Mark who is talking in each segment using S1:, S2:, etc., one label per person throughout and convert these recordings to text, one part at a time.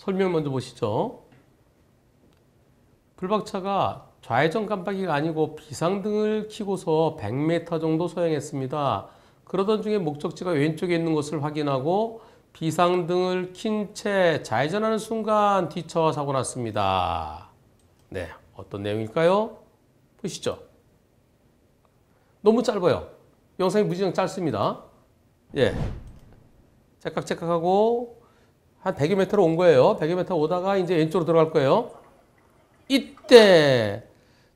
S1: 설명 먼저 보시죠. 불박차가 좌회전 깜빡이가 아니고 비상등을 켜고서 100m 정도 소행했습니다. 그러던 중에 목적지가 왼쪽에 있는 것을 확인하고 비상등을 킨 채 좌회전하는 순간 뒤차와 사고 났습니다. 네, 어떤 내용일까요? 보시죠. 너무 짧아요. 영상이 무지장 짧습니다. 예. 째깍째깍하고 한 100여 m로 온 거예요. 100여 m 오다가 이제 왼쪽으로 들어갈 거예요. 이때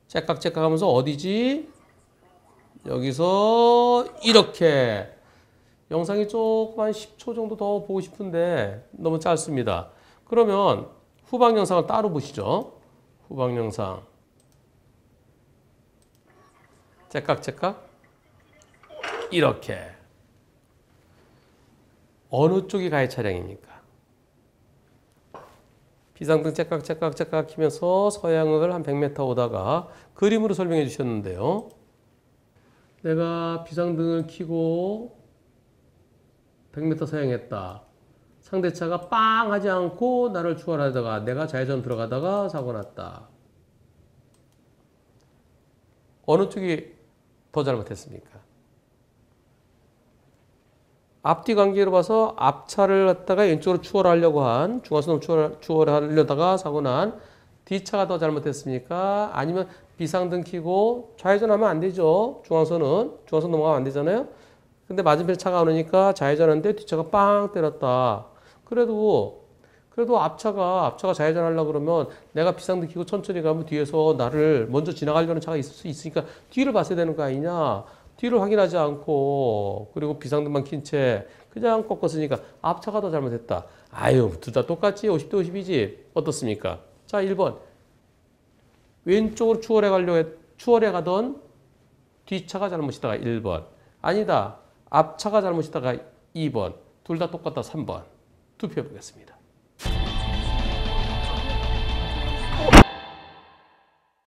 S1: 째깍째깍 하면서 어디지? 여기서 이렇게 영상이 조금 한 10초 정도 더 보고 싶은데 너무 짧습니다. 그러면 후방 영상을 따로 보시죠. 후방 영상. 째깍째깍 이렇게 어느 쪽이 가해 차량입니까? 비상등 째깍 째깍 째깍 키면서 서양을 한 100m 오다가 그림으로 설명해 주셨는데요. 내가 비상등을 켜고 100m 서행했다. 상대차가 빵 하지 않고 나를 추월하다가 내가 좌회전 들어가다가 사고 났다. 어느 쪽이 더 잘못했습니까? 앞뒤 관계로 봐서 앞차를 갖다가 왼쪽으로 추월하려고 한 중앙선으로 추월, 추월하려다가 사고 난 뒤차가 더 잘못했습니까? 아니면 비상등 켜고 좌회전하면 안 되죠. 중앙선은 중앙선 넘어가면 안 되잖아요. 근데 맞은편 차가 오니까 좌회전하는데 뒤차가 빵 때렸다. 그래도 그래도 앞차가 앞차가 좌회전하려고 그러면 내가 비상등 켜고 천천히 가면 뒤에서 나를 먼저 지나가려는 차가 있을 수 있으니까 뒤를 봤어야 되는 거 아니냐. 뒤를 확인하지 않고 그리고 비상등만 킨 채 그냥 꺾었으니까 앞차가 더 잘못했다. 아유 둘 다 똑같지? 50대 50이지? 어떻습니까? 자 1번. 왼쪽으로 추월해 가려고 했, 추월해 가던 뒤차가 잘못이다가 1번. 아니다. 앞차가 잘못이다가 2번. 둘 다 똑같다 3번. 투표해 보겠습니다.